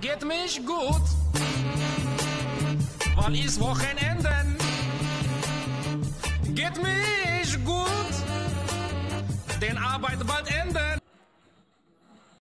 geht mich gut, weil ist Wochenenden. Geht mich gut, den Arbeit bald enden.